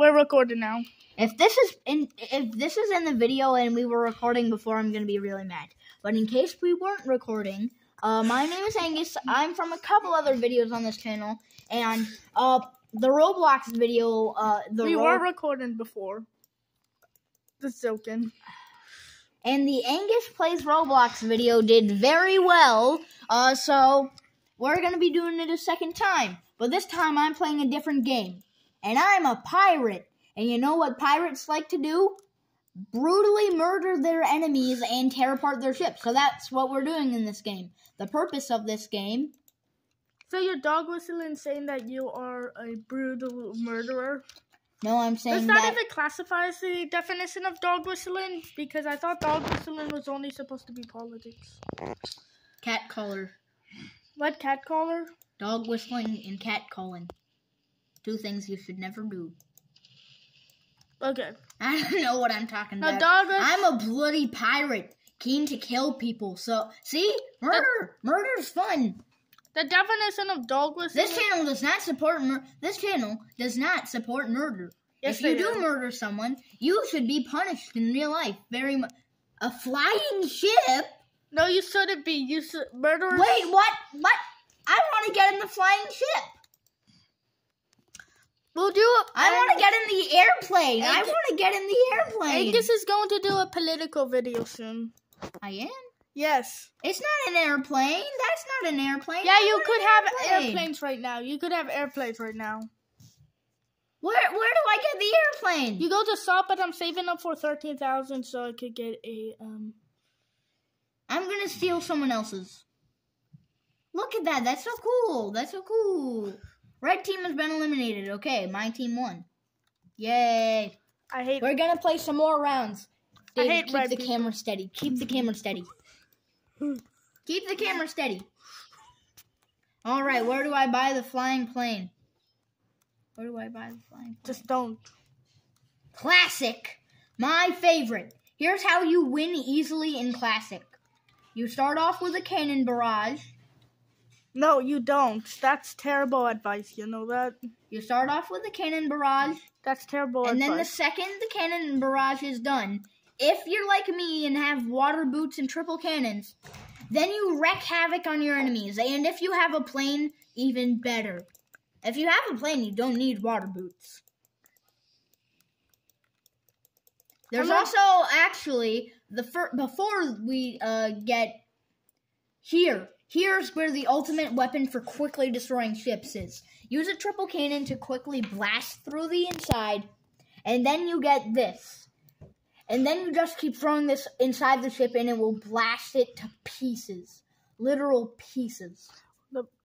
we're recording now. If this is in if this is in the video and we were recording before, I'm gonna be really mad. But in case we weren't recording, uh, my name is Aengus. I'm from a couple other videos on this channel, and uh, the Roblox video. Uh, the we Ro- were recording before. Just joking. and the Aengus plays Roblox video did very well. Uh, so we're gonna be doing it a second time, but this time I'm playing a different game, and I'm a pirate. And you know what pirates like to do? Brutally murder their enemies and tear apart their ships. So that's what we're doing in this game. The purpose of this game. So you're dog whistling saying that you are a brutal murderer? No, I'm Does saying that, that. even classify as the definition of dog whistling? Because I thought dog whistling was only supposed to be politics. Cat caller, What cat caller? dog whistling, and cat calling. Two things you should never do. Okay. I don't know what I'm talking Now, about. dog. I'm a bloody pirate, keen to kill people. So, see, murder, murder's fun. the definition of dog whistling. This channel does not support murder. This channel does not support murder. Yes, if you do do. murder someone, you should be punished in real life. Very much. A flying ship. No, you shouldn't be. You should murderers. Wait, what? What? I want to get in the flying ship. We'll do it. I want to get in the airplane. I want to get in the airplane. Aengus is going to do a political video soon. I am. Yes. It's not an airplane. That's not an airplane. Yeah, I you could have airplane. airplanes right now. You could have airplanes right now. Where where do I get the airplane? You go to shop, but I'm saving up for thirteen thousand so I could get a um. I'm gonna steal someone else's. Look at that. That's so cool. That's so cool. Red team has been eliminated. Okay, my team won. Yay. I hate. We're gonna play some more rounds. I David, hate keep red the people. camera steady. Keep the camera steady. keep the camera steady. All right, where do I buy the flying plane? Where do I buy the flying plane? Just don't. Classic. My favorite. Here's how you win easily in Classic. You start off with a cannon barrage. No, you don't. That's terrible advice. You know that. You start off with a cannon barrage, That's terrible and then the second the cannon barrage is done, if you're like me and have water boots and triple cannons, then you wreak havoc on your enemies. And if you have a plane, even better. If you have a plane, you don't need water boots. There's also actually the fir- before we uh, get here. Here's where the ultimate weapon for quickly destroying ships is. Use a triple cannon to quickly blast through the inside, and then you get this. And then you just keep throwing this inside the ship, and it will blast it to pieces, literal pieces.